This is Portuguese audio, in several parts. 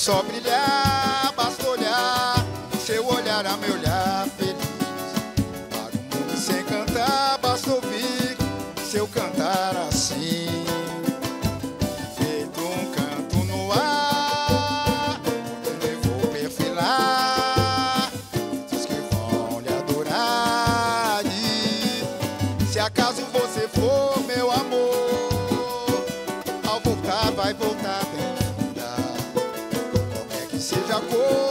Só brilhar, basta olhar, seu olhar a meu olhar feliz. Para o mundo sem cantar, basta ouvir seu cantar assim. Feito um canto no ar, eu vou perfilar. os que vão lhe adorar. E se acaso cor.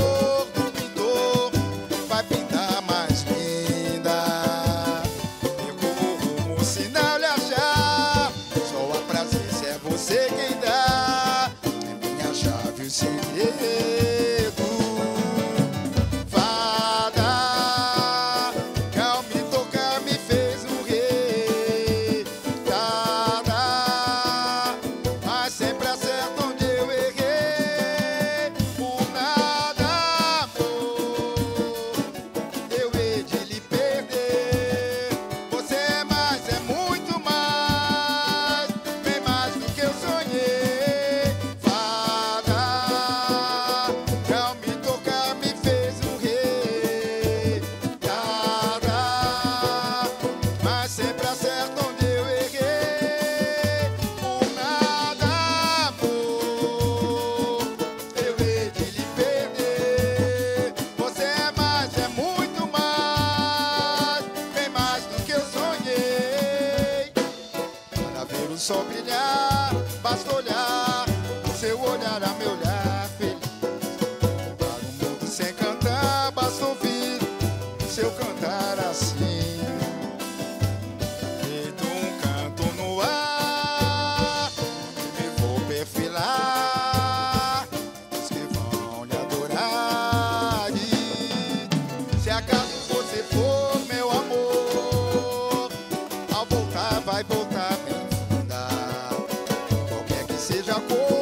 sol brilhar, bastou olhar. te acordar.